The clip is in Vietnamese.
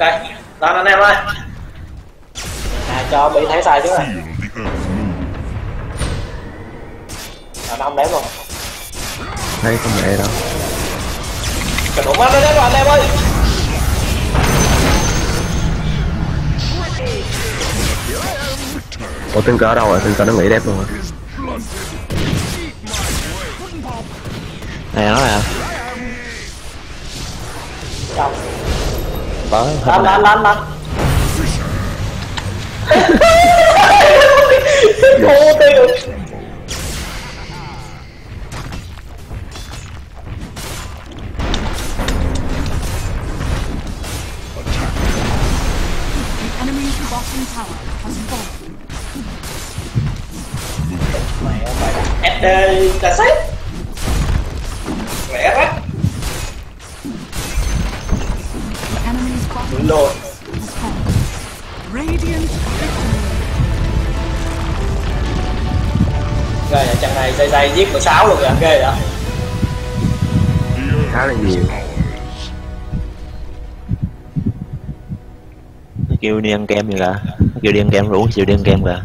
ok. Lên anh em ơi à, cho bị thấy sai trước rồi à, nó không đếm luôn thấy không vậy đâu. Cần đủ mắt đó đấy anh em ơi. Ủa tên cờ ở đâu rồi? Tên cờ nó nghỉ đẹp luôn rồi. Này nó nè Chồng có Ô tiêu Enemy's bottom tower has fallen. Mẹ mày SD là Enemy's Ghê vậy trận này dây dây giết 16 luôn kìa ghê vậy khá là nhiều kêu đi ăn kem gì cả kêu đi ăn kem rủ chịu đi ăn kem kìa